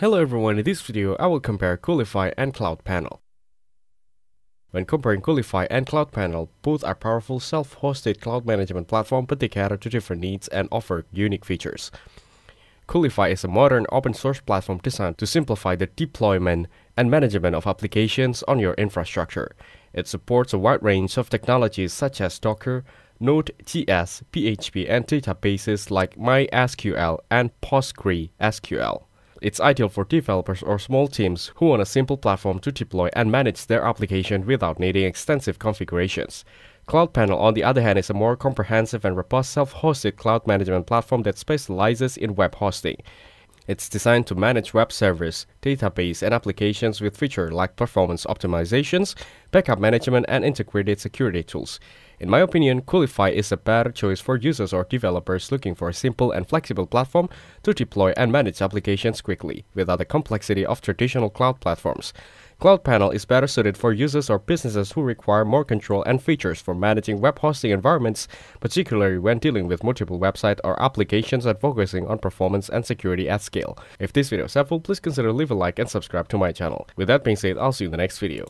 Hello everyone, in this video I will compare Coolify and Cloud Panel. When comparing Coolify and Cloud Panel, both are powerful self-hosted cloud management platform but they cater to different needs and offer unique features. Coolify is a modern open source platform designed to simplify the deployment and management of applications on your infrastructure. It supports a wide range of technologies such as Docker, Node.js, PHP, and databases like MySQL and PostgreSQL. It's ideal for developers or small teams who want a simple platform to deploy and manage their application without needing extensive configurations. Cloud Panel, on the other hand, is a more comprehensive and robust self-hosted cloud management platform that specializes in web hosting. It's designed to manage web servers, database, and applications with features like performance optimizations, backup management, and integrated security tools. In my opinion, Coolify is a better choice for users or developers looking for a simple and flexible platform to deploy and manage applications quickly without the complexity of traditional cloud platforms. Cloud Panel is better suited for users or businesses who require more control and features for managing web hosting environments, particularly when dealing with multiple websites or applications and focusing on performance and security at scale. If this video is helpful, please consider leave a like and subscribe to my channel. With that being said, I'll see you in the next video.